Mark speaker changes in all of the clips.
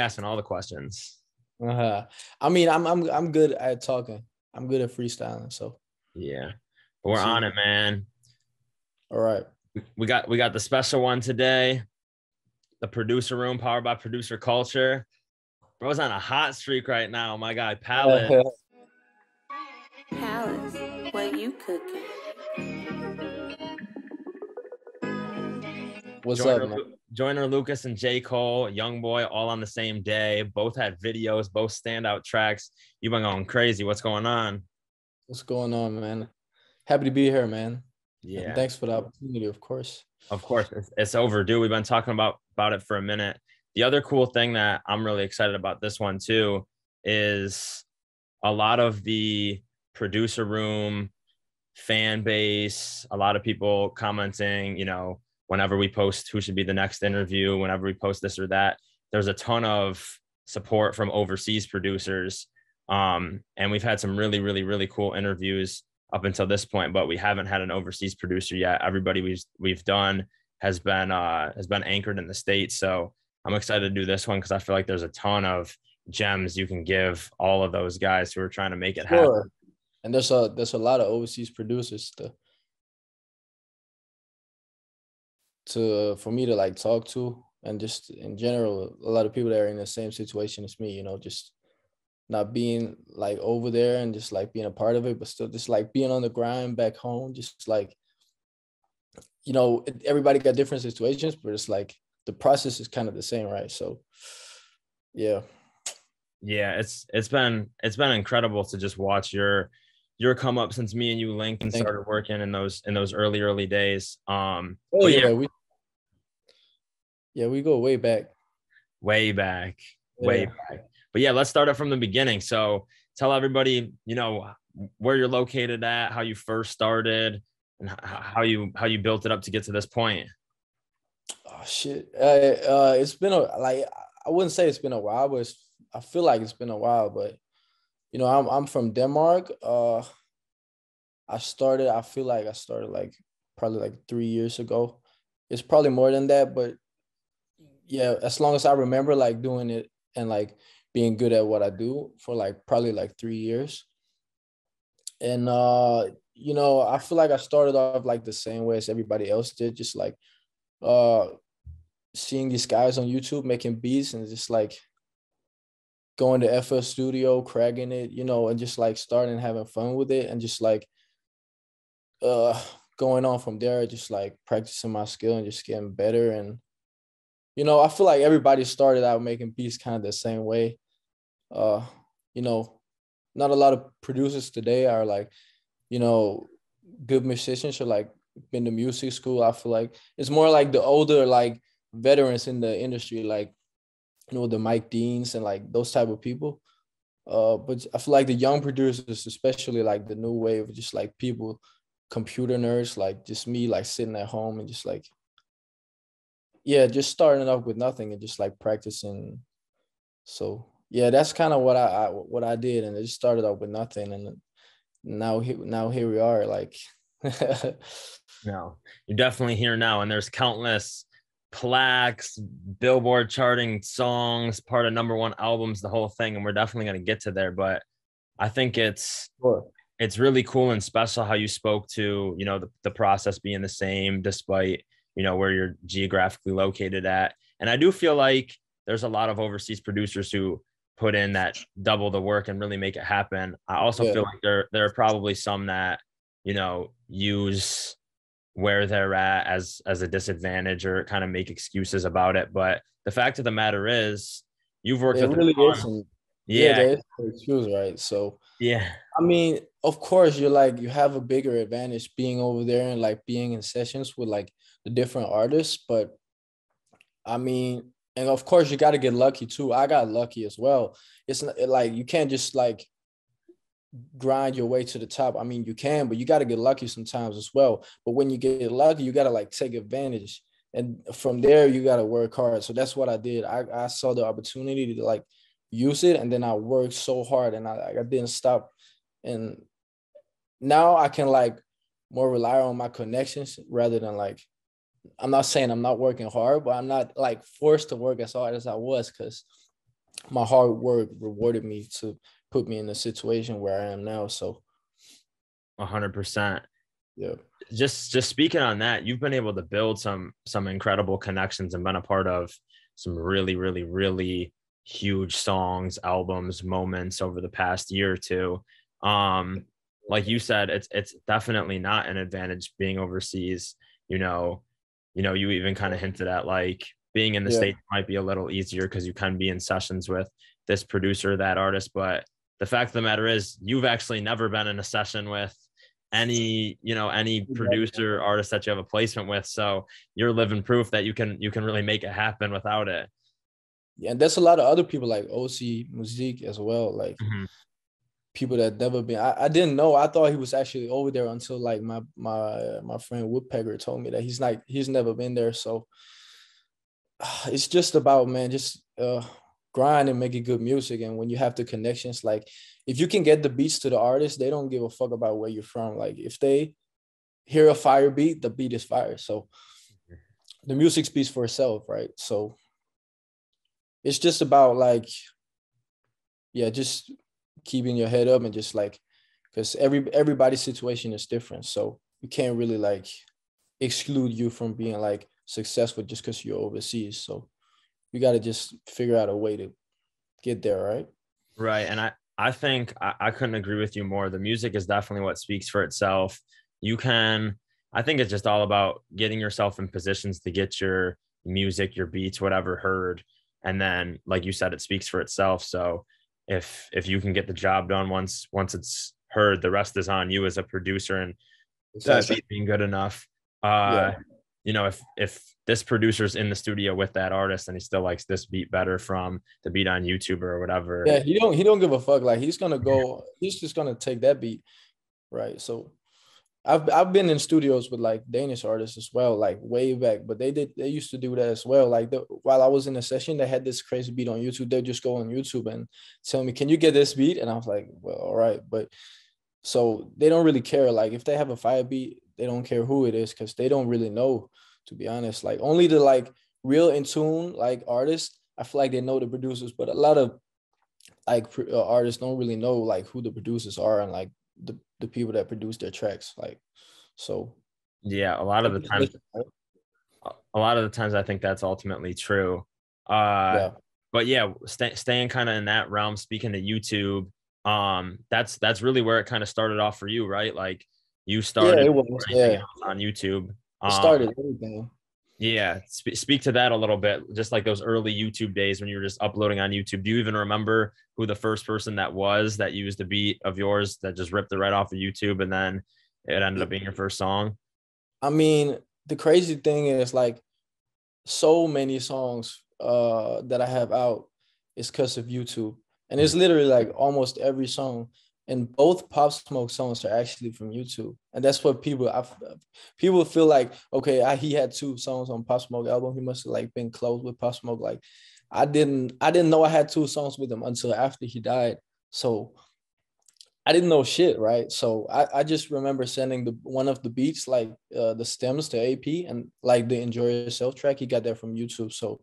Speaker 1: be asking all the questions.
Speaker 2: Uh-huh. I mean, I'm I'm I'm good at talking. I'm good at freestyling. So
Speaker 1: yeah, we're See. on it, man.
Speaker 2: All right.
Speaker 1: We got we got the special one today. The producer room powered by producer culture. Bro's on a hot streak right now. My guy Palaze. Palaze, what you cooking? What's Joyner, up, man? Joyner Lucas and J. Cole, Young Boy, all on the same day. Both had videos, both standout tracks. You've been going crazy. What's going on?
Speaker 2: What's going on, man? Happy to be here, man.
Speaker 1: Yeah.
Speaker 2: And thanks for the opportunity, of course.
Speaker 1: Of course. It's, it's overdue. We've been talking about, about it for a minute. The other cool thing that I'm really excited about this one too is a lot of the producer room fan base, a lot of people commenting, you know, whenever we post who should be the next interview, whenever we post this or that, there's a ton of support from overseas producers. Um, and we've had some really, really, really cool interviews up until this point, but we haven't had an overseas producer yet. Everybody we've we've done has been uh, has been anchored in the states. So I'm excited to do this one because I feel like there's a ton of gems you can give all of those guys who are trying to make it sure. happen.
Speaker 2: And there's a there's a lot of overseas producers to to for me to like talk to and just in general a lot of people that are in the same situation as me you know just not being like over there and just like being a part of it but still just like being on the grind back home just like you know everybody got different situations but it's like the process is kind of the same right? So yeah.
Speaker 1: Yeah it's it's been it's been incredible to just watch your your come up since me and you linked and started working in those in those early early days. Um
Speaker 2: oh yeah, yeah we yeah, we go way back.
Speaker 1: Way back. Way back. But yeah, let's start it from the beginning. So tell everybody, you know, where you're located at, how you first started, and how you how you built it up to get to this point.
Speaker 2: Oh shit. Uh, uh it's been a like I wouldn't say it's been a while, but it's, I feel like it's been a while, but you know, I'm I'm from Denmark. Uh I started, I feel like I started like probably like three years ago. It's probably more than that, but yeah, as long as I remember like doing it and like being good at what I do for like probably like three years. And uh, you know, I feel like I started off like the same way as everybody else did, just like uh seeing these guys on YouTube making beats and just like going to FL Studio, cracking it, you know, and just like starting having fun with it and just like uh going on from there, just like practicing my skill and just getting better and you know, I feel like everybody started out making beats kind of the same way. Uh, you know, not a lot of producers today are like, you know, good musicians or like been to music school. I feel like it's more like the older like veterans in the industry, like you know, the Mike Deans and like those type of people. Uh, but I feel like the young producers, especially like the new wave, just like people, computer nerds, like just me, like sitting at home and just like yeah, just starting off with nothing and just like practicing. So yeah, that's kind of what I, I, what I did, and it just started off with nothing, and now now here we are. Like,
Speaker 1: no, you're definitely here now, and there's countless plaques, Billboard charting songs, part of number one albums, the whole thing, and we're definitely gonna get to there. But I think it's sure. it's really cool and special how you spoke to you know the, the process being the same despite you know where you're geographically located at. And i do feel like there's a lot of overseas producers who put in that double the work and really make it happen. I also yeah. feel like there there are probably some that you know use where they're at as as a disadvantage or kind of make excuses about it. But the fact of the matter is you've worked
Speaker 2: it with really isn't. Yeah, yeah. excuse right? So
Speaker 1: yeah.
Speaker 2: I mean of course you're like you have a bigger advantage being over there and like being in sessions with like the different artists. But I mean, and of course you got to get lucky too. I got lucky as well. It's not, like you can't just like grind your way to the top. I mean, you can, but you got to get lucky sometimes as well. But when you get lucky, you got to like take advantage. And from there, you got to work hard. So that's what I did. I, I saw the opportunity to like use it. And then I worked so hard and I, I didn't stop. And now I can like more rely on my connections rather than like I'm not saying I'm not working hard, but I'm not like forced to work as hard as I was because my hard work rewarded me to put me in the situation where I am now. So,
Speaker 1: a hundred percent.
Speaker 2: Yeah.
Speaker 1: Just just speaking on that, you've been able to build some some incredible connections and been a part of some really really really huge songs, albums, moments over the past year or two. Um, like you said, it's it's definitely not an advantage being overseas. You know, you know, you even kind of hinted at like being in the yeah. state might be a little easier because you can be in sessions with this producer, that artist. But the fact of the matter is, you've actually never been in a session with any you know any producer artist that you have a placement with so you're living proof that you can you can really make it happen without it
Speaker 2: yeah and there's a lot of other people like oc musique as well like mm-hmm. People that never been I, I didn't know. I thought he was actually over there until like my my my friend woodpecker told me that he's not he's never been there. So it's just about man just uh grind and making good music. And when you have the connections like if you can get the beats to the artist they don't give a fuck about where you're from. Like if they hear a fire beat the beat is fire. So the music speaks for itself right? So it's just about like yeah just keeping your head up and just like because every everybody's situation is different. So you can't really like exclude you from being like successful just because you're overseas. So you got to just figure out a way to get there right?
Speaker 1: Right and i i think I, I couldn't agree with you more. The music is definitely what speaks for itself. You can i think it's just all about getting yourself in positions to get your music your beats whatever heard and then like you said it speaks for itself. So if if you can get the job done once once it's heard the rest is on you as a producer and that being good enough. Uh yeah. you know if if this producer's in the studio with that artist and he still likes this beat better from the beat on youtube or whatever.
Speaker 2: Yeah he don't he don't give a fuck. Like he's gonna go he's just gonna take that beat right? So I've I've been in studios with like Danish artists as well, like way back. But they did they used to do that as well. Like the, while I was in a session, they had this crazy beat on YouTube. They'd just go on YouTube and tell me, "Can you get this beat?" And I was like, "Well, all right." But so they don't really care. Like if they have a fire beat, they don't care who it is because they don't really know. To be honest, like only the like real in tune like artists, I feel like they know the producers. But a lot of like uh, artists don't really know like who the producers are and like the, the people that produce their tracks like so
Speaker 1: yeah a lot of the times a lot of the times i think that's ultimately true uh yeah. but yeah stay, staying kind of in that realm speaking to youtube um that's that's really where it kind of started off for you right like you started yeah, was, yeah. on youtube
Speaker 2: um, started everything
Speaker 1: yeah, sp- speak to that a little bit. Just like those early YouTube days when you were just uploading on YouTube. Do you even remember who the first person that was that used a beat of yours that just ripped it right off of YouTube and then it ended up being your first song?
Speaker 2: I mean, the crazy thing is like so many songs uh that I have out is because of YouTube. And it's literally like almost every song and both Pop Smoke songs are actually from YouTube, and that's what people I, people feel like. Okay, I, he had two songs on Pop Smoke album. He must have like been close with Pop Smoke. Like, I didn't I didn't know I had two songs with him until after he died. So I didn't know shit, right? So I, I just remember sending the one of the beats, like uh, the stems to AP, and like the Enjoy Yourself track. He got that from YouTube. So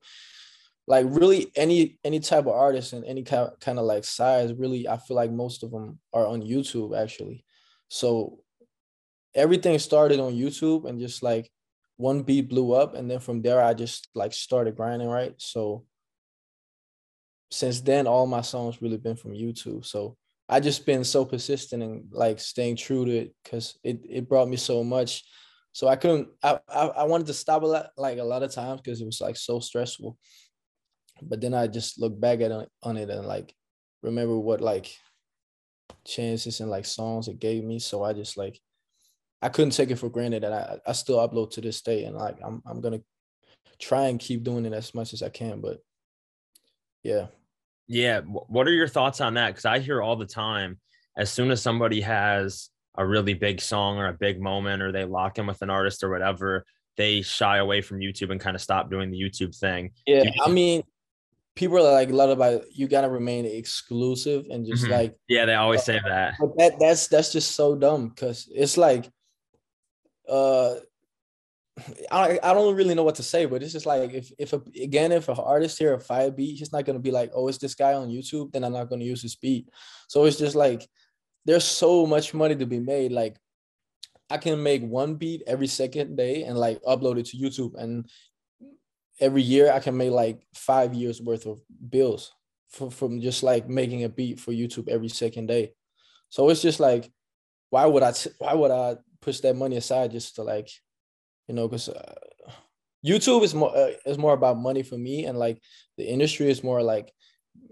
Speaker 2: like really any any type of artist and any kind of, kind of like size really i feel like most of them are on youtube actually. So everything started on youtube and just like one beat blew up and then from there i just like started grinding right? So since then all my songs really been from youtube. So i just been so persistent and like staying true to it because it, it brought me so much. So i couldn't I, I i wanted to stop a lot like a lot of times because it was like so stressful but then I just look back at it, on it and like remember what like chances and like songs it gave me. So I just like I couldn't take it for granted and I, I still upload to this day and like I'm I'm gonna try and keep doing it as much as I can. But yeah.
Speaker 1: Yeah. What are your thoughts on that? Because I hear all the time as soon as somebody has a really big song or a big moment or they lock in with an artist or whatever, they shy away from YouTube and kind of stop doing the YouTube thing.
Speaker 2: Yeah, I mean, people are like a lot about you gotta remain exclusive and just mm-hmm. like
Speaker 1: yeah they always uh, say that
Speaker 2: but that that's that's just so dumb because it's like uh I, I don't really know what to say, but it's just like if if a, again if an artist here a fire beat, he's not gonna be like, oh, it's this guy on YouTube, then I'm not gonna use his beat. So it's just like there's so much money to be made. Like I can make one beat every second day and like upload it to YouTube, and every year I can make like five years worth of bills for, from just like making a beat for YouTube every second day. So it's just like, why would I why would I push that money aside just to like you know, because uh, YouTube is more uh, is more about money for me, and like the industry is more like,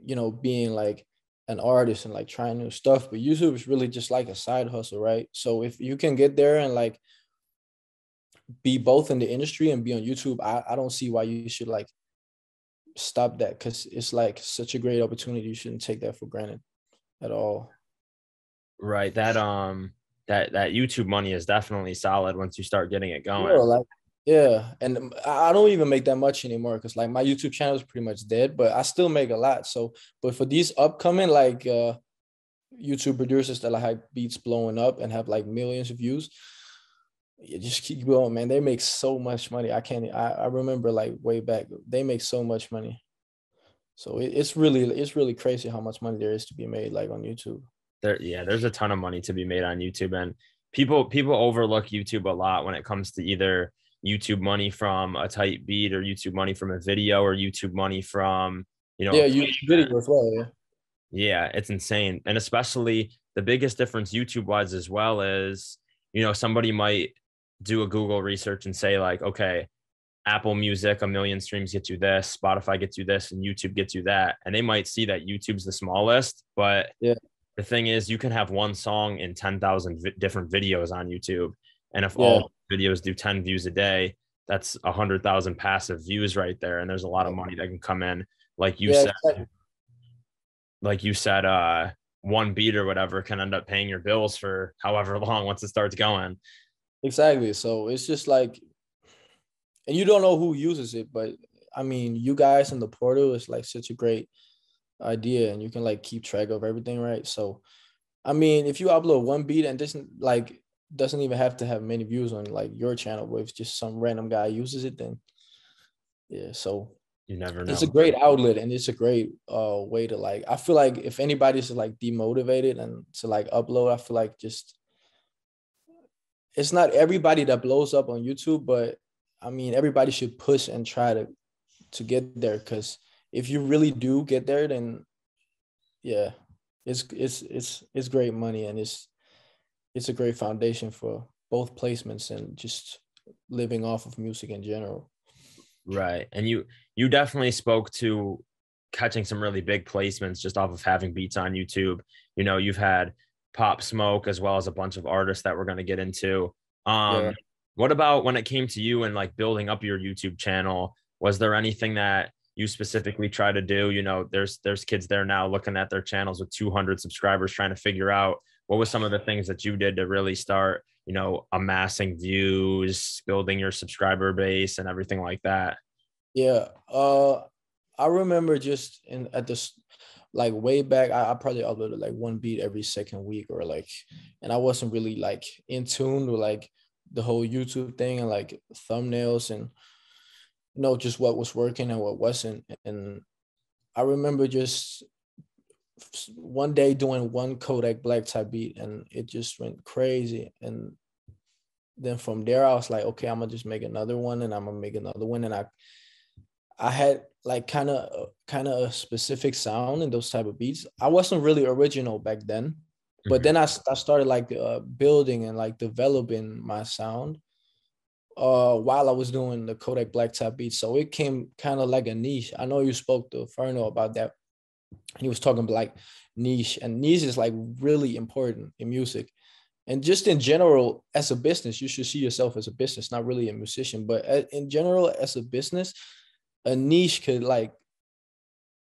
Speaker 2: you know, being like an artist and like trying new stuff. But YouTube is really just like a side hustle, right? So if you can get there and like be both in the industry and be on YouTube, I, I don't see why you should like stop that because it's like such a great opportunity. You shouldn't take that for granted at all.
Speaker 1: Right. That um that that YouTube money is definitely solid once you start getting it going.
Speaker 2: Yeah, like, yeah. and I don't even make that much anymore because like my YouTube channel is pretty much dead, but I still make a lot. So, but for these upcoming like uh YouTube producers that like have beats blowing up and have like millions of views, you just keep going, man. They make so much money. I can't. I, I remember like way back, they make so much money. So it, it's really it's really crazy how much money there is to be made like on YouTube
Speaker 1: there yeah there's a ton of money to be made on youtube and people people overlook youtube a lot when it comes to either youtube money from a tight beat or youtube money from a video or youtube money from you know
Speaker 2: yeah youtube video as well yeah
Speaker 1: yeah it's insane and especially the biggest difference youtube wise as well is you know somebody might do a google research and say like okay apple music a million streams get you this spotify gets you this and youtube gets you that and they might see that youtube's the smallest but
Speaker 2: yeah
Speaker 1: the thing is you can have one song in 10,000 vi- different videos on YouTube. And if yeah. all videos do 10 views a day, that's a hundred thousand passive views right there. And there's a lot of money that can come in. Like you yeah, said, exactly. like you said, uh, one beat or whatever can end up paying your bills for however long once it starts going.
Speaker 2: Exactly. So it's just like, and you don't know who uses it, but I mean, you guys in the portal is like such a great idea and you can like keep track of everything, right? So, I mean, if you upload one beat and doesn't like doesn't even have to have many views on like your channel, but if just some random guy uses it, then yeah. So
Speaker 1: you never know.
Speaker 2: It's a great outlet and it's a great uh way to like. I feel like if anybody's like demotivated and to like upload, I feel like just it's not everybody that blows up on YouTube, but I mean everybody should push and try to to get there because if you really do get there, then yeah, it's it's it's it's great money and it's it's a great foundation for both placements and just living off of music in general.
Speaker 1: Right. And you you definitely spoke to catching some really big placements just off of having beats on YouTube. You know, you've had Pop Smoke as well as a bunch of artists that we're going to get into. Um yeah. what about when it came to you and like building up your YouTube channel? Was there anything that you specifically try to do you know there's there's kids there now looking at their channels with 200 subscribers trying to figure out what was some of the things that you did to really start you know amassing views building your subscriber base and everything like that
Speaker 2: yeah uh i remember just in at this like way back I, I probably uploaded like one beat every second week or like and i wasn't really like in tune with like the whole youtube thing and like thumbnails and know just what was working and what wasn't. And I remember just one day doing one Kodak black type beat and it just went crazy. And then from there I was like, okay, I'm gonna just make another one and I'm gonna make another one. And I I had like kind of kind of a specific sound in those type of beats. I wasn't really original back then, but mm-hmm. then I, I started like uh, building and like developing my sound uh while I was doing the Kodak Black type beat. So it came kind of like a niche. I know you spoke to Ferno about that. He was talking like niche, and niche is like really important in music. And just in general, as a business, you should see yourself as a business, not really a musician, but in general, as a business, a niche could like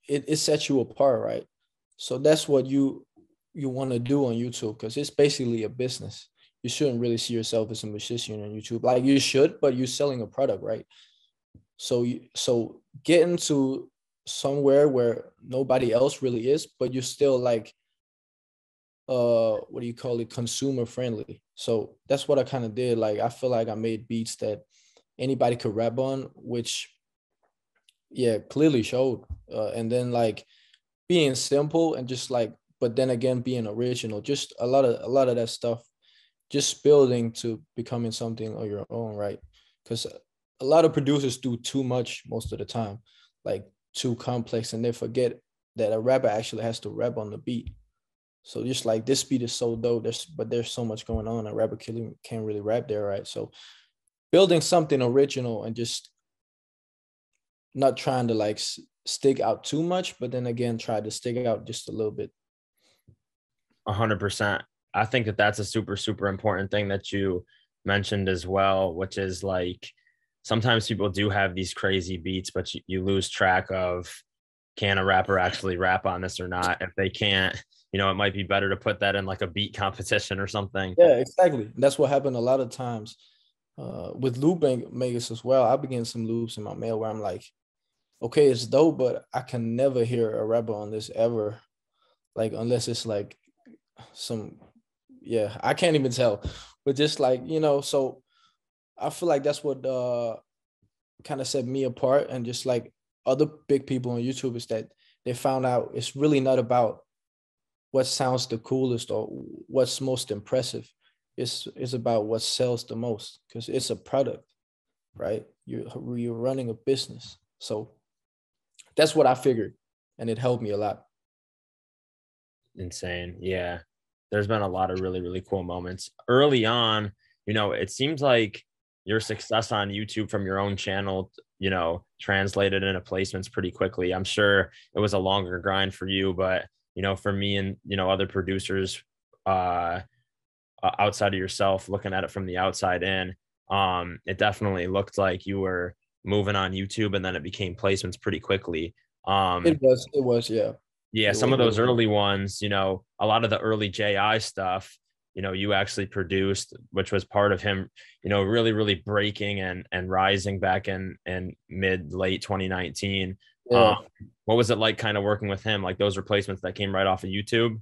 Speaker 2: it, it sets you apart, right? So that's what you you want to do on YouTube because it's basically a business you shouldn't really see yourself as a musician on YouTube. Like you should, but you're selling a product, right? So you so get into somewhere where nobody else really is, but you're still like uh what do you call it consumer friendly so that's what i kind of did like i feel like i made beats that anybody could rap on, which yeah, clearly showed. Uh, and then like being simple and just like, but then again being original, just a lot of a lot of that stuff, just building to becoming something of your own, right? Because a lot of producers do too much most of the time, like too complex, and they forget that a rapper actually has to rap on the beat. So just like this beat is so dope, there's but there's so much going on. A rapper can't really rap there, right? So building something original and just not trying to like stick out too much, but then again, try to stick out just a little bit.
Speaker 1: A hundred percent. I think that that's a super, super important thing that you mentioned as well, which is like sometimes people do have these crazy beats, but you, you lose track of can a rapper actually rap on this or not? If they can't, you know, it might be better to put that in like a beat competition or something.
Speaker 2: Yeah, exactly. That's what happened a lot of times uh, with loop makers as well. I begin some loops in my mail where I'm like, okay, it's dope, but I can never hear a rapper on this ever, like unless it's like some, yeah, I can't even tell, but just like you know, so I feel like that's what uh kind of set me apart, and just like other big people on YouTube is that they found out it's really not about what sounds the coolest or what's most impressive. It's it's about what sells the most because it's a product, right? You're you're running a business, so that's what I figured, and it helped me a lot.
Speaker 1: Insane, yeah. There's been a lot of really really cool moments early on. You know, it seems like your success on YouTube from your own channel, you know, translated into placements pretty quickly. I'm sure it was a longer grind for you, but you know, for me and you know other producers uh outside of yourself looking at it from the outside in, um it definitely looked like you were moving on YouTube and then it became placements pretty quickly. Um
Speaker 2: it was it was yeah.
Speaker 1: Yeah, some of those early ones, you know, a lot of the early JI stuff, you know you actually produced which was part of him you know really really breaking and and rising back in in mid late 2019 yeah. um, what was it like kind of working with him like those replacements that came right off of youtube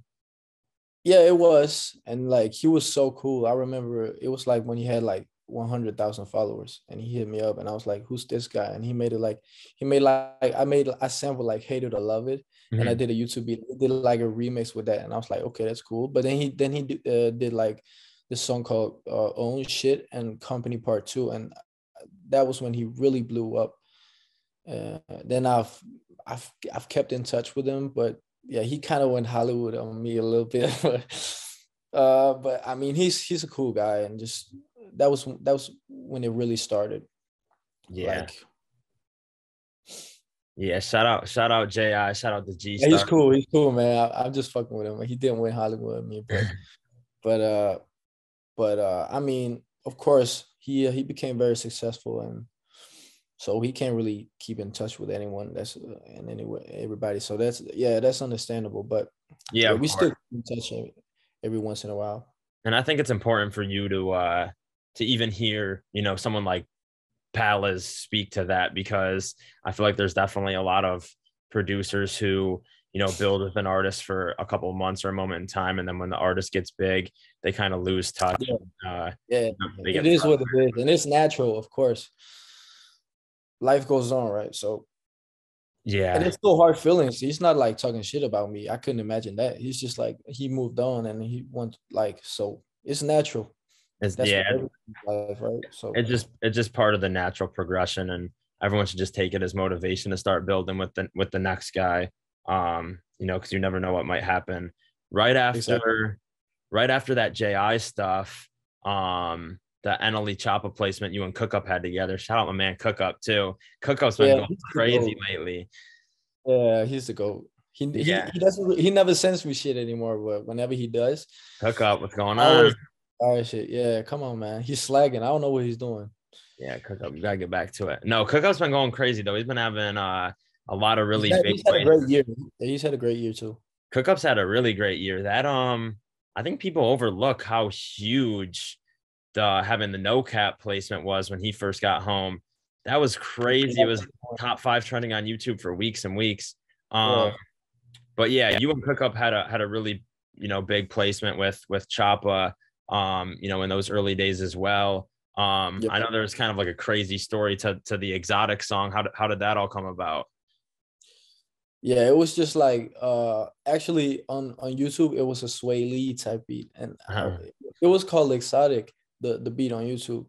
Speaker 2: yeah it was and like he was so cool i remember it was like when he had like 100,000 followers and he hit me up and I was like, who's this guy? And he made it like, he made like, I made, I sampled like Hate It or Love It. Mm-hmm. And I mm-hmm. did a YouTube beat, did like a remix with that. And I was like, okay, that's cool. But then he, then he uh, did like this song called uh, Own Shit and Company Part Two. And that was when he really blew up. Uh, then I've, I've, I've kept in touch with him, but yeah, he kind of went Hollywood on me a little bit. uh, but I mean, he's, he's a cool guy and just, that was that was when it really started.
Speaker 1: Yeah. Like, yeah, shout out, shout out Ji, shout out the G.
Speaker 2: Yeah, he's cool. He's cool, man. I, am just fucking with him. He didn't win Hollywood with me, but but uh, but uh, I mean, of course, he he became very successful, and so he can't really keep in touch with anyone. That's uh, and anyway, everybody. So that's yeah, that's understandable. But
Speaker 1: yeah,
Speaker 2: we still in touch every once in a while.
Speaker 1: And I think it's important for you to uh to even hear, you know, someone like Palaze speak to that because I feel like there's definitely a lot of producers who, you know, build with an artist for a couple of months or a moment in time. And then when the artist gets big, they kind of lose touch.
Speaker 2: Yeah, uh, yeah. it is what it is. And it's natural, of course. Life goes on, right? So
Speaker 1: yeah.
Speaker 2: And it's still hard feelings. He's not like talking shit about me. I couldn't imagine that. He's just like he moved on and he went like so it's natural.
Speaker 1: It's, yeah, life, right? So it's just it's just part of the natural progression, and everyone should just take it as motivation to start building with the with the next guy. Um, you know, because you never know what might happen. Right after, exactly. right after that JI stuff, um, the NLE Choppa placement you and Cookup had together. Shout out my man Cookup too. Cookup's been yeah, going crazy lately.
Speaker 2: Yeah, he's the goat. He, yeah. he, he doesn't he never sends me shit anymore, but whenever he does,
Speaker 1: Cookup, what's going on?
Speaker 2: All right, shit. Yeah, come on, man. He's slagging. I don't know what he's doing.
Speaker 1: Yeah, Cookup. We gotta get back to it. No, Cookup's been going crazy though. He's been having uh, a lot of really
Speaker 2: he's had,
Speaker 1: big.
Speaker 2: He's had a great year. He's had a great year too.
Speaker 1: Cookup's had a really great year. That um, I think people overlook how huge the having the no cap placement was when he first got home. That was crazy. It was top five trending on YouTube for weeks and weeks. Um, yeah. but yeah, you and Cookup had a had a really you know big placement with with Choppa um, you know, in those early days as well. Um, yep. I know there's kind of like a crazy story to to the exotic song. How did, how did that all come about?
Speaker 2: Yeah, it was just like uh actually on on YouTube it was a Swae Lee type beat and uh-huh. it was called Exotic the the beat on YouTube.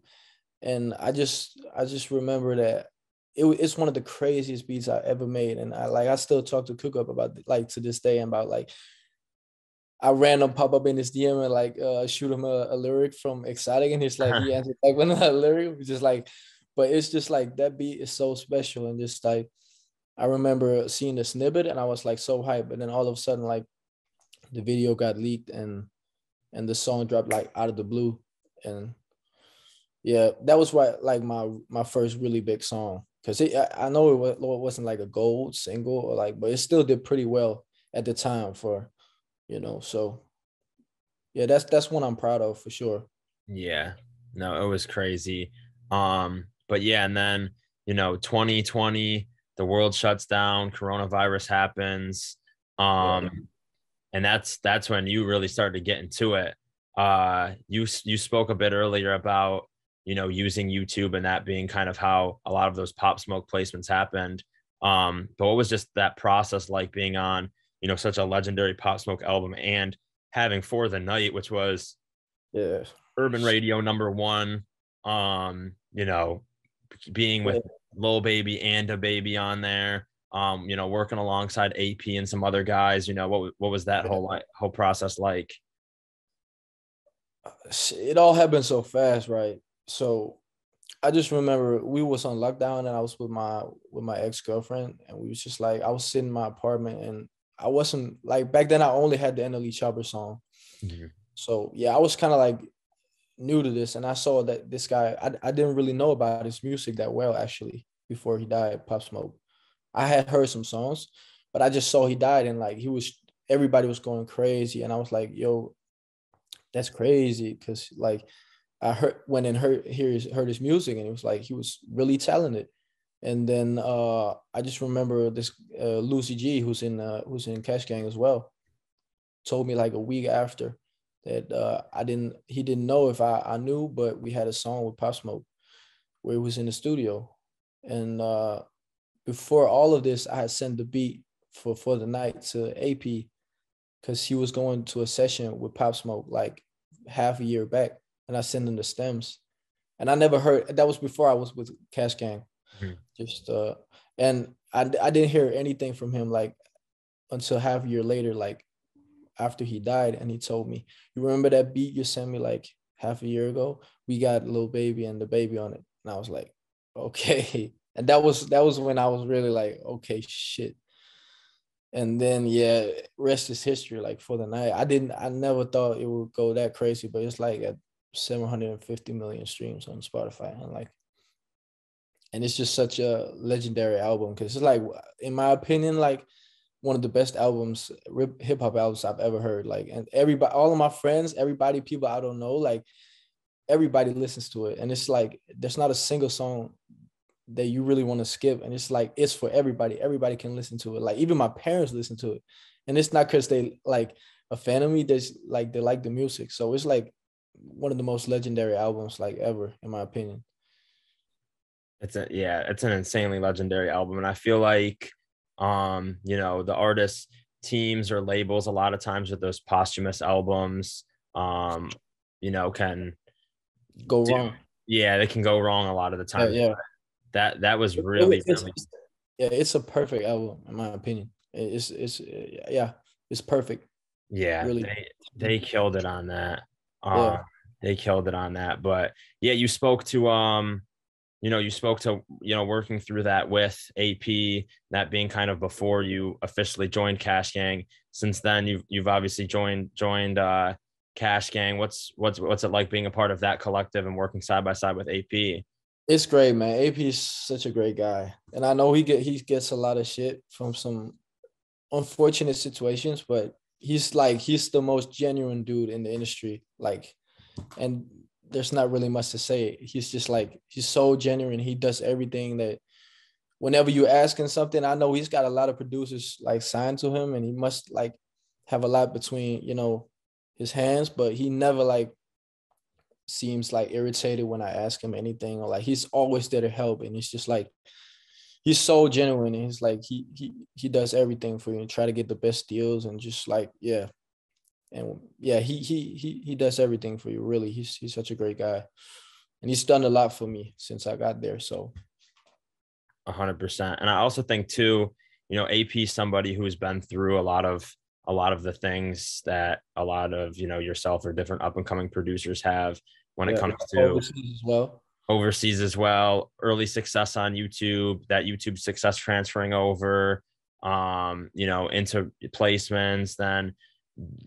Speaker 2: And I just I just remember that it, it's one of the craziest beats I ever made. And I like I still talk to Cook up about like to this day about like I random pop up in his DM and like uh, shoot him a, a, lyric from Exotic, and he's like he answered like when a lyric, which is like, but it's just like that beat is so special. And just like I remember seeing the snippet and I was like so hyped, but then all of a sudden like the video got leaked and and the song dropped like out of the blue, and yeah, that was why like my my first really big song because I know it wasn't like a gold single or like, but it still did pretty well at the time for you know. So yeah, that's that's one I'm proud of for sure.
Speaker 1: Yeah. No, it was crazy. Um, but yeah, and then you know, 2020, the world shuts down, coronavirus happens. Um, yeah. and that's that's when you really started to get into it. Uh you you spoke a bit earlier about you know using YouTube and that being kind of how a lot of those pop smoke placements happened. Um, but what was just that process like being on you know, such a legendary Pop Smoke album and having For the Night, which was
Speaker 2: yeah,
Speaker 1: urban radio number one. Um, you know, being with. Lil Baby and DaBaby on there. Um, you know, working alongside AP and some other guys. You know, what what was that whole like, whole process like?
Speaker 2: It all happened so fast, right? So I just remember we was on lockdown and I was with my with my ex girlfriend and we was just like I was sitting in my apartment and I wasn't like back then. I only had the NLE Choppa song, mm-hmm. so yeah, I was kind of like new to this, and I saw that this guy. I I didn't really know about his music that well actually before he died. Pop Smoke, I had heard some songs, but I just saw he died, and like he was, everybody was going crazy, and I was like, yo, that's crazy, because like I heard went and heard hear his, heard his music, and it was like he was really talented. And then uh, I just remember this uh, Lucy G, who's in uh, who's in Cash Gang as well, told me like a week after that uh, I didn't he didn't know if I, I knew, but we had a song with Pop Smoke where he was in the studio. And uh, before all of this, I had sent the beat for for the night to AP because he was going to a session with Pop Smoke like half a year back, and I sent him the stems. And I never heard that was before I was with Cash Gang. Mm-hmm. Just uh, and I I didn't hear anything from him like until half a year later, like after he died, and he told me, "You remember that beat you sent me like half a year ago? We got Lil Baby and DaBaby on it." And I was like, "Okay." And that was that was when I was really like, "Okay, shit." And then yeah, rest is history. Like for the night, I didn't, I never thought it would go that crazy, but it's like at 750 million streams on Spotify, and like and it's just such a legendary album because it's like in my opinion like one of the best albums hip hop albums I've ever heard like and everybody all of my friends everybody people I don't know like everybody listens to it and it's like there's not a single song that you really want to skip and it's like it's for everybody everybody can listen to it like even my parents listen to it and it's not because they like a fan of me there's like they like the music so it's like one of the most legendary albums like ever in my opinion
Speaker 1: it's a yeah, it's an insanely legendary album, and I feel like um, you know, the artists, teams, or labels a lot of times with those posthumous albums, um, you know, can
Speaker 2: go do, wrong.
Speaker 1: Yeah, they can go wrong a lot of the time.
Speaker 2: Yeah, yeah.
Speaker 1: That that was really,
Speaker 2: it's,
Speaker 1: really
Speaker 2: yeah, it's a perfect album in my opinion. It's it's yeah, it's perfect.
Speaker 1: Yeah, really, they, they killed it on that. Um, yeah. they killed it on that. But yeah, you spoke to um you know, you spoke to, you know, working through that with AP, that being kind of before you officially joined Cash Gang. Since then, you've you've obviously joined joined uh, Cash Gang. What's what's what's it like being a part of that collective and working side by side with AP?
Speaker 2: It's great, man. AP is such a great guy, and I know he get he gets a lot of shit from some unfortunate situations, but he's like he's the most genuine dude in the industry. Like, and there's not really much to say. He's just like he's so genuine. He does everything that whenever you ask him something, I know he's got a lot of producers like signed to him and he must like have a lot between, you know, his hands, but he never like seems like irritated when I ask him anything, or like he's always there to help, and he's just like he's so genuine. And he's like he he he does everything for you and try to get the best deals, and just like yeah, and yeah, he he he he does everything for you. Really, he's he's such a great guy, and he's done a lot for me since I got there. So,
Speaker 1: hundred percent. And I also think too, you know, AP somebody who's been through a lot of a lot of the things that a lot of you know yourself or different up and coming producers have when yeah, it comes to overseas as well. overseas as well. Early success on youtube that youtube success transferring over um you know into placements then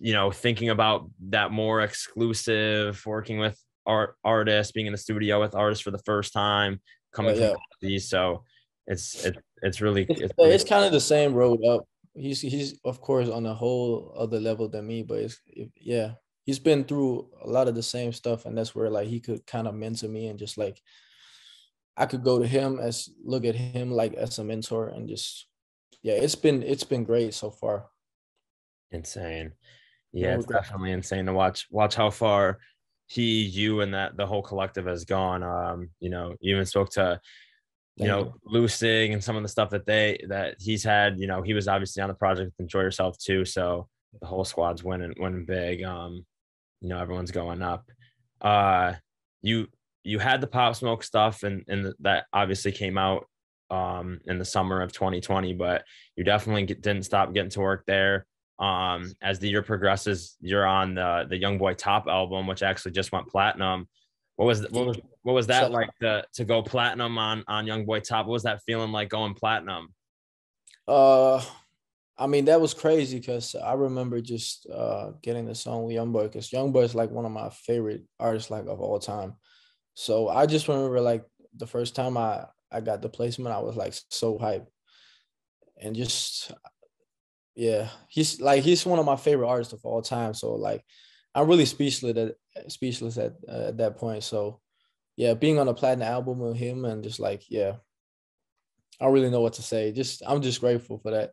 Speaker 1: you know thinking about that more exclusive working with art artists being in the studio with artists for the first time coming yeah, these so it's it, it's really
Speaker 2: it's, it's, really, it's kind of the same road up. He's he's of course on a whole other level than me, but it's it, yeah, he's been through a lot of the same stuff, and that's where like he could kind of mentor me and just like I could go to him as look at him like as a mentor and just yeah, it's been it's been great so far.
Speaker 1: Insane. Yeah, it's definitely insane to watch watch how far he, you, and that the whole collective has gone. Um, you know, even spoke to you know, Lustig and some of the stuff that they that he's had. You know, he was obviously on the project Enjoy Yourself too. So the whole squad's winning winning big. Um, you know, everyone's going up. Uh, you you had the Pop Smoke stuff, and and that obviously came out um in the summer of 2020. But you definitely get, didn't stop getting to work there. Um, as the year progresses, you're on the the Young Boy Top album, which actually just went platinum. What was what was what was that like to to go platinum on on Young Boy Top? What was that feeling like going platinum?
Speaker 2: Uh, I mean that was crazy because I remember just uh getting the song with Young Boy because Young Boy is like one of my favorite artists like of all time. So I just remember like the first time I I got the placement, I was like so hyped, and just yeah, he's like he's one of my favorite artists of all time. So like I'm really speechless at speechless at uh, at that point. So yeah, being on a platinum album with him and just like yeah, I don't really know what to say. Just I'm just grateful for that.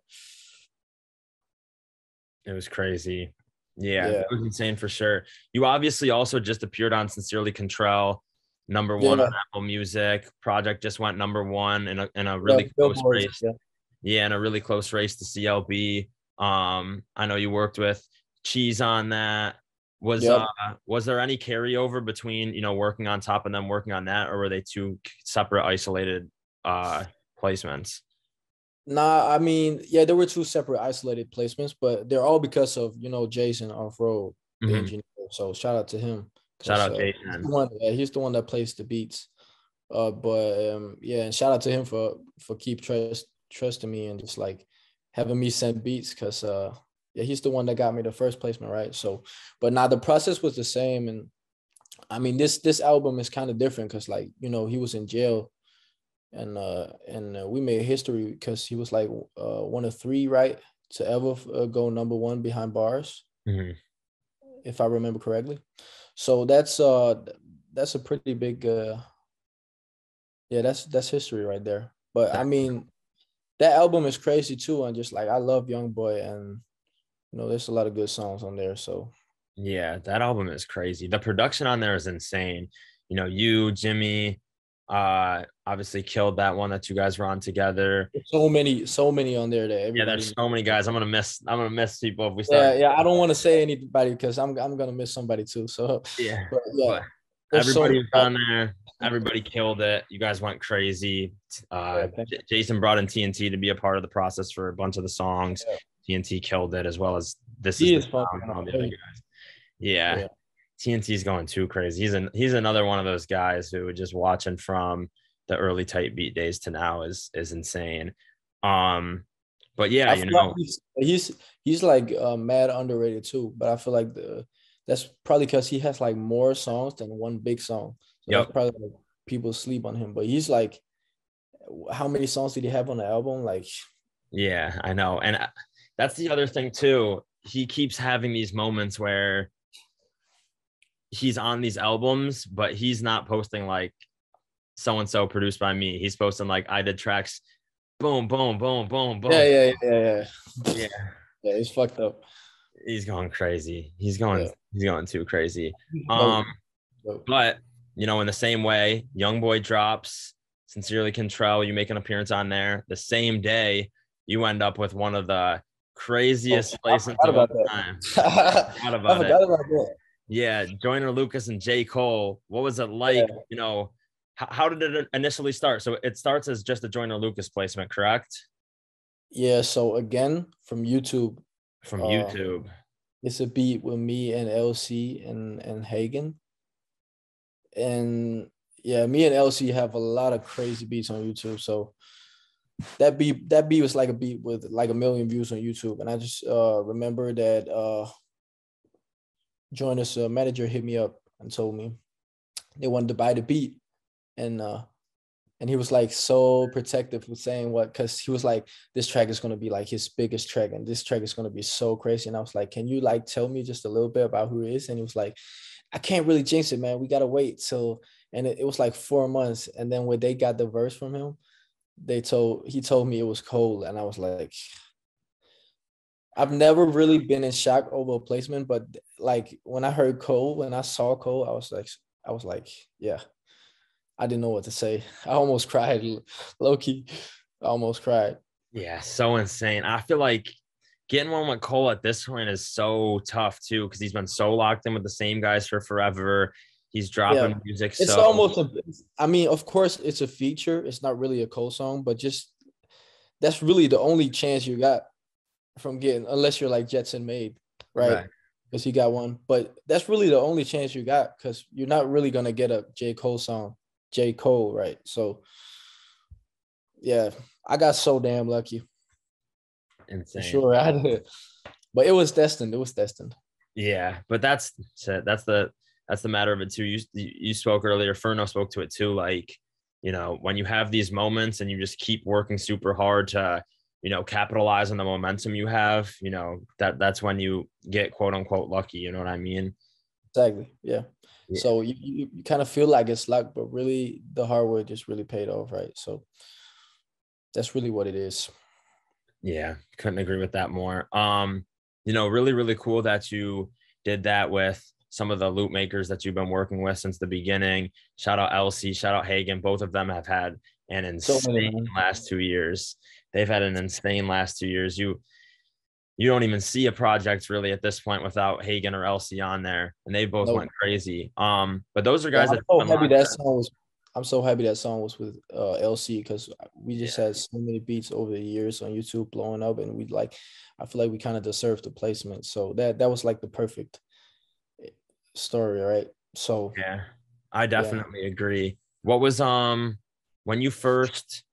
Speaker 1: It was crazy. Yeah, yeah. it was insane for sure. You obviously also just appeared on Sincerely Kentrell, number one yeah. on Apple Music. Project just went number one in a in a really yeah, close race. Yeah. yeah, in a really close race to CLB. Um, I know you worked with Cheese on that. Was yep. uh, was there any carryover between you know working on top and then working on that, or were they two separate, isolated uh, placements?
Speaker 2: Nah, I mean, yeah, there were two separate, isolated placements, but they're all because of you know Jason off road, the mm-hmm. engineer. So shout out to him.
Speaker 1: Shout out uh, Jason.
Speaker 2: He's the, one, yeah, he's the one that plays the beats. Uh, but um, yeah, and shout out to him for for keep trust trusting me and just like having me send beats because uh yeah, he's the one that got me the first placement, right? So, but now the process was the same, and I mean this this album is kind of different because like you know he was in jail, and uh and uh, we made history because he was like uh one of three right to ever uh, go number one behind bars, mm-hmm. if I remember correctly. So that's uh that's a pretty big uh yeah that's that's history right there. But I mean that album is crazy too, and just like I love Young Boy and you know, there's a lot of good songs on there. So
Speaker 1: yeah, that album is crazy. The production on there is insane. You know, you, Jimmy, uh obviously killed that one that you guys were on together.
Speaker 2: So many so many on there that
Speaker 1: yeah there's so many guys. I'm gonna miss i'm gonna miss people if we
Speaker 2: start yeah yeah i don't want to say anybody because i'm i'm gonna miss somebody too so.
Speaker 1: Yeah. But, yeah but everybody so on there. Everybody killed it. You guys went crazy. Uh yeah, jason brought in tnt to be a part of the process for a bunch of the songs. Yeah. TNT killed it as well as this he is, is the guys. Yeah. yeah. TNT's going too crazy. He's an he's another one of those guys who just watching from the early tight beat days to now is is insane. Um but yeah, you know
Speaker 2: like he's, he's he's like uh, mad underrated too. But I feel like the that's probably because he has like more songs than one big song. So yep. that's probably like people sleep on him. But he's like, how many songs did he have on the album? Like,
Speaker 1: yeah, I know. And that's the other thing too. He keeps having these moments where he's on these albums, but he's not posting like so and so produced by me. He's posting like I did tracks, boom, boom, boom, boom, boom.
Speaker 2: Yeah, yeah, yeah, yeah. Yeah. Yeah, he's fucked up.
Speaker 1: He's going crazy. He's going. Yeah. He's going too crazy. Um, But you know, in the same way, Young Boy drops, Sincerely Kentrell, you make an appearance on there. The same day, you end up with one of the craziest oh, placements of all time. I forgot about, I about it. Yeah, Joyner Lucas and J. Cole. What was it like? Yeah. You know, how, how did it initially start? So it starts as just a Joyner Lucas placement, correct?
Speaker 2: Yeah. So again, from YouTube.
Speaker 1: From uh, YouTube.
Speaker 2: It's a beat with me and LC and and Hagen. And yeah, me and LC have a lot of crazy beats on YouTube. So that beat that beat was like a beat with like a million views on YouTube. And I just uh remember that uh Joyner's uh, manager hit me up and told me they wanted to buy the beat. And uh and he was like so protective with saying what because he was like this track is going to be like his biggest track and this track is going to be so crazy. And i was like can you like tell me just a little bit about who it is? And he was like i can't really jinx it man. We got to wait till and it, it, was like four months. And then when they got the verse from him they told he told me it was Cole. And i was like i've never really been in shock over a placement but like when i heard Cole when i saw Cole i was like i was like yeah I didn't know what to say. I almost cried, low key. I almost cried.
Speaker 1: Yeah, so insane. I feel like getting one with Cole at this point is so tough too, because he's been so locked in with the same guys for forever. He's dropping yeah. music.
Speaker 2: It's
Speaker 1: so.
Speaker 2: almost a. I mean, of course, it's a feature. It's not really a Cole song, but just that's really the only chance you got from getting, unless you're like Jetson Made, right? Because right. he got one, but that's really the only chance you got because you're not really gonna get a J Cole song J. Cole, right? So yeah, I got so damn lucky.
Speaker 1: Insane.
Speaker 2: Sure, I did. But it was destined. It was destined.
Speaker 1: Yeah, but that's that's the that's the matter of it too. You you spoke earlier. Ferno spoke to it too. Like you know, when you have these moments and you just keep working super hard to you know capitalize on the momentum you have, you know that that's when you get quote unquote lucky. You know what I mean?
Speaker 2: Exactly. Yeah. So you, you, you kind of feel like it's luck, but really the hard work just really paid off, right? So that's really what it is.
Speaker 1: Yeah, couldn't agree with that more. Um, you know, really, really cool that you did that with some of the loop makers that you've been working with since the beginning. Shout out LC, shout out Hagen. Both of them have had an insane so last two years. They've had an insane last two years. You you don't even see a project really at this point without Hagen or LC on there, and they both nope. went crazy. Um, but those are guys
Speaker 2: yeah, I'm so happy that song was. I'm so happy that song was with uh, LC because we just yeah. had so many beats over the years on YouTube blowing up, and we like, I feel like we kind of deserved the placement. So that that was like the perfect eh, story, right? So
Speaker 1: yeah, I definitely yeah. agree. What was um when you first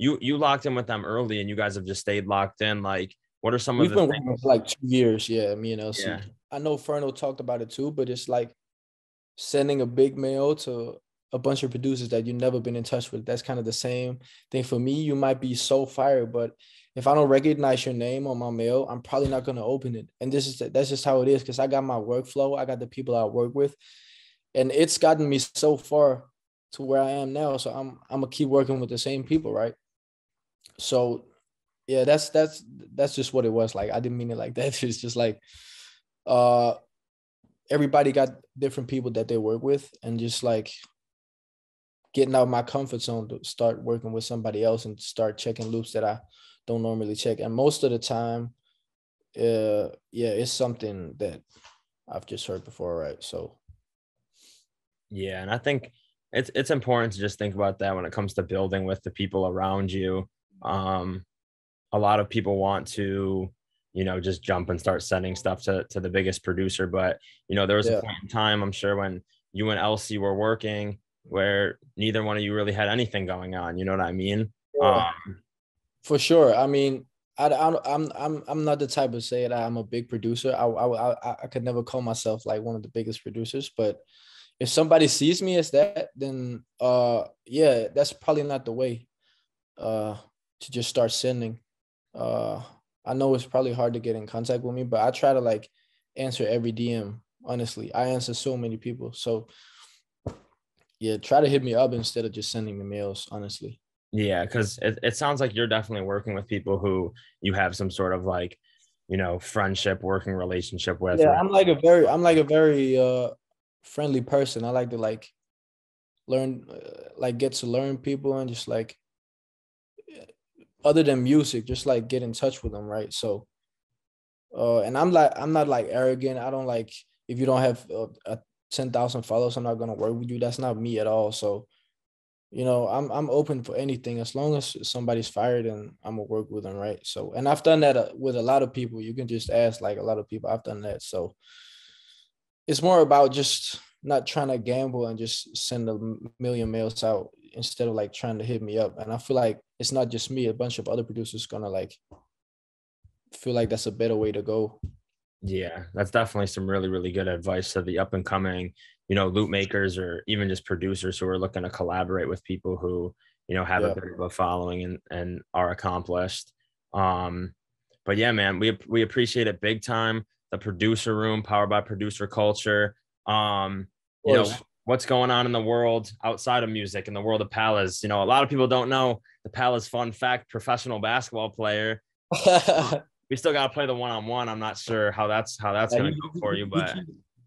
Speaker 1: you you locked in with them early, and you guys have just stayed locked in, like what are some of the
Speaker 2: We've
Speaker 1: of the
Speaker 2: been for like two years, yeah, me and LC. Yeah. I know Ferno talked about it too, but it's like sending a big mail to a bunch of producers that you've never been in touch with. That's kind of the same thing for me. You might be so fired, but if I don't recognize your name on my mail, I'm probably not gonna open it. And this is that's just how it is because I got my workflow, I got the people I work with, and it's gotten me so far to where I am now. So I'm I'm gonna keep working with the same people, right? So yeah, that's that's that's just what it was like. I didn't mean it like that. It's just like uh everybody got different people that they work with and just like getting out of my comfort zone to start working with somebody else and start checking loops that I don't normally check. And most of the time, uh yeah, it's something that I've just heard before, right? So
Speaker 1: yeah, and I think it's it's important to just think about that when it comes to building with the people around you. Um a lot of people want to you know just jump and start sending stuff to, to the biggest producer but you know there was yeah. a point in time i'm sure when you and LC were working where neither one of you really had anything going on you know what i mean yeah. um,
Speaker 2: for sure i mean I, I, I'm I'm I'm not the type of say that I'm a big producer. I, I I I could never call myself like one of the biggest producers, but if somebody sees me as that, then uh yeah, that's probably not the way uh to just start sending uh I know it's probably hard to get in contact with me, but I try to like answer every DM. Honestly, I answer so many people. So yeah, try to hit me up instead of just sending me mails. Honestly.
Speaker 1: Yeah, because it, it sounds like you're definitely working with people who you have some sort of like, you know, friendship, working relationship with.
Speaker 2: Yeah, I'm like a very, I'm like a very, uh, friendly person. I like to like learn, uh, like get to learn people and just like other than music, just like get in touch with them, right? So, uh, and I'm like I'm not like arrogant. I don't like if you don't have a, a ten thousand followers, I'm not gonna work with you. That's not me at all. So, you know, I'm I'm open for anything as long as somebody's fired and I'm gonna work with them, right? So, and I've done that uh, with a lot of people. You can just ask like a lot of people. I've done that. So, it's more about just not trying to gamble and just send a million mails out instead of like trying to hit me up. And I feel like it's not just me, a bunch of other producers gonna like feel like that's a better way to go.
Speaker 1: Yeah, that's definitely some really, really good advice to the up and coming, you know, loop makers or even just producers who are looking to collaborate with people who, you know, have yeah. a bit of a following and, and are accomplished. Um, but yeah, man, we we appreciate it big time. The producer room, powered by producer culture. Um, you know, what's going on in the world outside of music in the world of Palaze. You know, a lot of people don't know the Palaze fun fact professional basketball player. we still got to play the one on one. I'm not sure how that's how that's going to go for you, but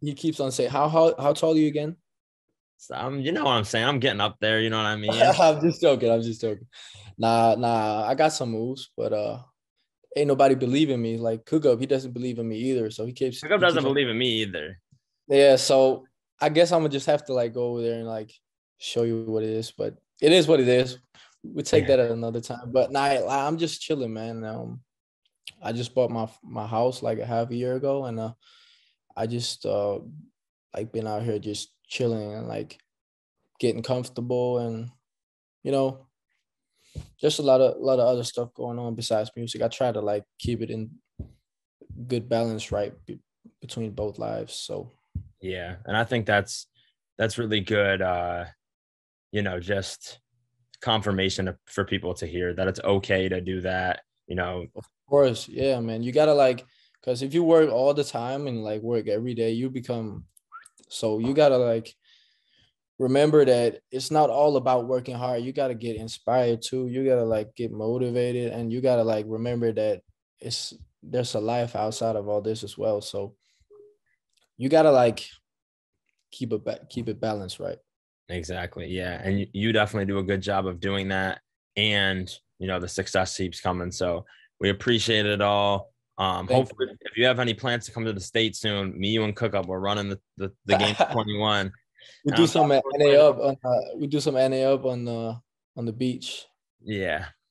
Speaker 2: he keeps on saying, "How how how tall are you again?"
Speaker 1: So, um, you know what I'm saying. I'm getting up there. You know what I mean.
Speaker 2: I'm just joking. I'm just joking. Nah, nah. I got some moves, but uh, ain't nobody believing me. Like Cookup, he doesn't believe in me either. So he keeps.
Speaker 1: Cookup doesn't believe in me either.
Speaker 2: Yeah. So I guess I'm gonna just have to like go over there and like show you what it is. But it is what it is. We take that at another time. But nah, I'm just chilling, man. Um, I just bought my my house like a half a year ago, and uh, I just uh like been out here just chilling and like getting comfortable, and you know, just a lot of lot of other stuff going on besides music. I try to like keep it in good balance, right, be, between both lives. So
Speaker 1: yeah, and I think that's that's really good. Uh, you know, just confirmation for people to hear that it's okay to do that. You know,
Speaker 2: of course, yeah, man. You gotta like, cause if you work all the time and like work every day, you become. So you gotta like remember that it's not all about working hard. You gotta get inspired too. You gotta like get motivated, and you gotta like remember that it's there's a life outside of all this as well. So you gotta like keep it back, keep it balanced, right?
Speaker 1: Exactly. Yeah, and you definitely do a good job of doing that, and you know the success keeps coming. So we appreciate it all. Um, Thank hopefully, you. if you have any plans to come to the state soon, me, you, and Cookup, we're running the the, the game 21.
Speaker 2: We do some NA up on uh, we do some NA up on the on the beach.
Speaker 1: Yeah,